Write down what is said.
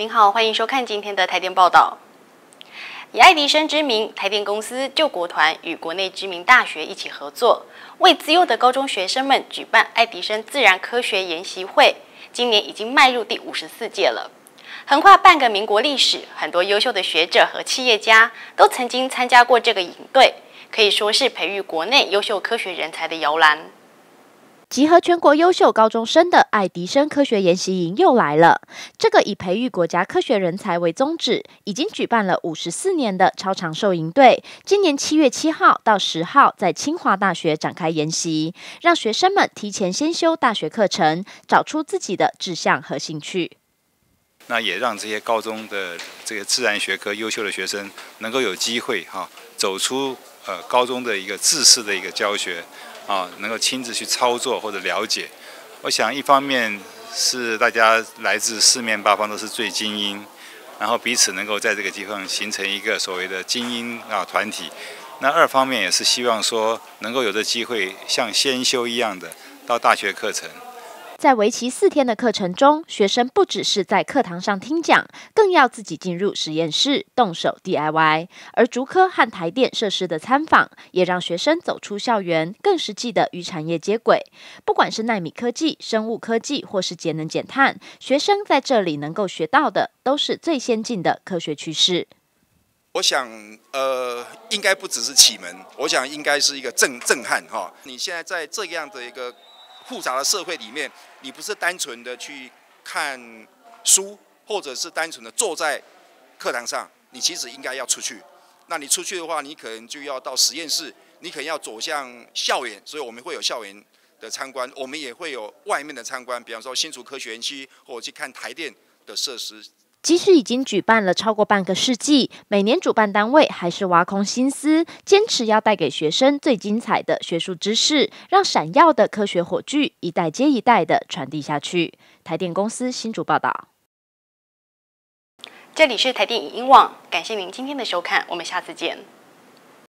您好，欢迎收看今天的台电报道。以爱迪生之名，台电公司救国团与国内知名大学一起合作，为自幼的高中学生们举办爱迪生自然科学研习会。今年已经迈入第五十四届了，横跨半个民国历史，很多优秀的学者和企业家都曾经参加过这个营队，可以说是培育国内优秀科学人才的摇篮。集合全国优秀高中生的爱迪生科学研习营又来了。这个以培育国家科学人才为宗旨，已经举办了五十四年的超长寿营队，今年七月七号到十号在清华大学展开研习，让学生们提前先修大学课程，找出自己的志向和兴趣。那也让这些高中的这个自然学科优秀的学生，能够有机会哈，走出呃高中的一个自式的一个教学。啊，能够亲自去操作或者了解，我想一方面是大家来自四面八方都是最精英，然后彼此能够在这个地方形成一个所谓的精英啊团体。那二方面也是希望说能够有这机会像先修一样的到大学课程。在为期四天的课程中，学生不只是在课堂上听讲，更要自己进入实验室动手 DIY。而竹科和台电设施的参访，也让学生走出校园，更实际的与产业接轨。不管是纳米科技、生物科技，或是节能减碳，学生在这里能够学到的，都是最先进的科学趋势。我想，呃，应该不只是启蒙，我想应该是一个震震撼哈。你现在在这样的一个。复杂的社会里面，你不是单纯的去看书，或者是单纯的坐在课堂上，你其实应该要出去。那你出去的话，你可能就要到实验室，你可能要走向校园，所以我们会有校园的参观，我们也会有外面的参观，比方说新竹科学园区，或者去看台电的设施。即使已经举办了超过半个世纪，每年主办单位还是挖空心思，坚持要带给学生最精彩的学术知识，让闪耀的科学火炬一代接一代的传递下去。台电公司新竹报道。这里是台电影音网，感谢您今天的收看，我们下次见。